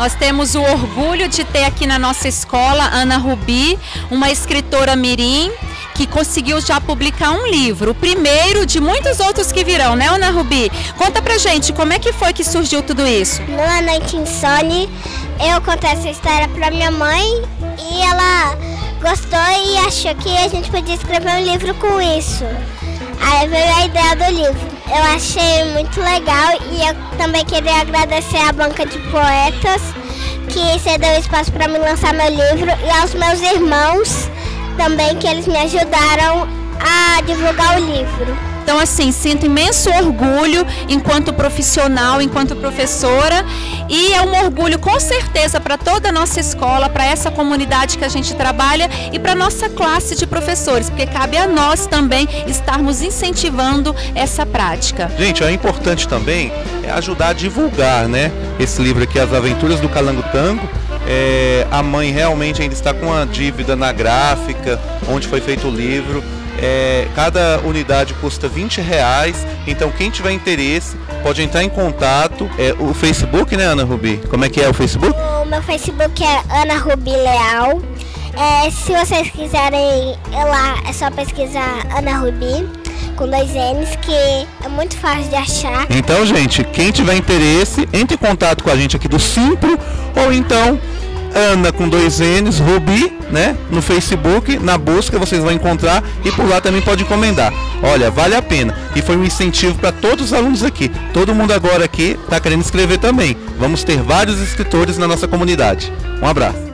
Nós temos o orgulho de ter aqui na nossa escola Ana Rubi, uma escritora mirim que conseguiu já publicar um livro, o primeiro de muitos outros que virão, né, Ana Rubi? Conta pra gente como é que foi que surgiu tudo isso. Numa noite insone, eu contei essa história pra minha mãe e ela gostou e achou que a gente podia escrever um livro com isso. Aí veio a ideia do livro. Eu achei muito legal e eu também queria agradecer à banca de poetas que cedeu espaço para me lançar meu livro e aos meus irmãos também que eles me ajudaram a divulgar o livro. Então, assim, sinto imenso orgulho enquanto profissional, enquanto professora, e é um orgulho com certeza para toda a nossa escola, para essa comunidade que a gente trabalha e para nossa classe de professores, porque cabe a nós também estarmos incentivando essa prática. Gente, é importante também é ajudar a divulgar, né? Esse livro aqui, As Aventuras do Calango Tango. É, a mãe realmente ainda está com a dívida na gráfica, onde foi feito o livro. É, cada unidade custa 20 reais. Então quem tiver interesse pode entrar em contato. É, o Facebook, né, Ana Rubi? Como é que é o Facebook? O meu Facebook é Ana Rubi Leal. É, se vocês quiserem ir lá, é só pesquisar Ana Rubi com dois N's, que é muito fácil de achar. Então, gente, quem tiver interesse, entre em contato com a gente aqui do Simpro ou então Ana com dois N's, Rubi, né? No Facebook, na busca vocês vão encontrar e por lá também pode encomendar. Olha, vale a pena. E foi um incentivo para todos os alunos aqui. Todo mundo agora aqui está querendo escrever também. Vamos ter vários escritores na nossa comunidade. Um abraço.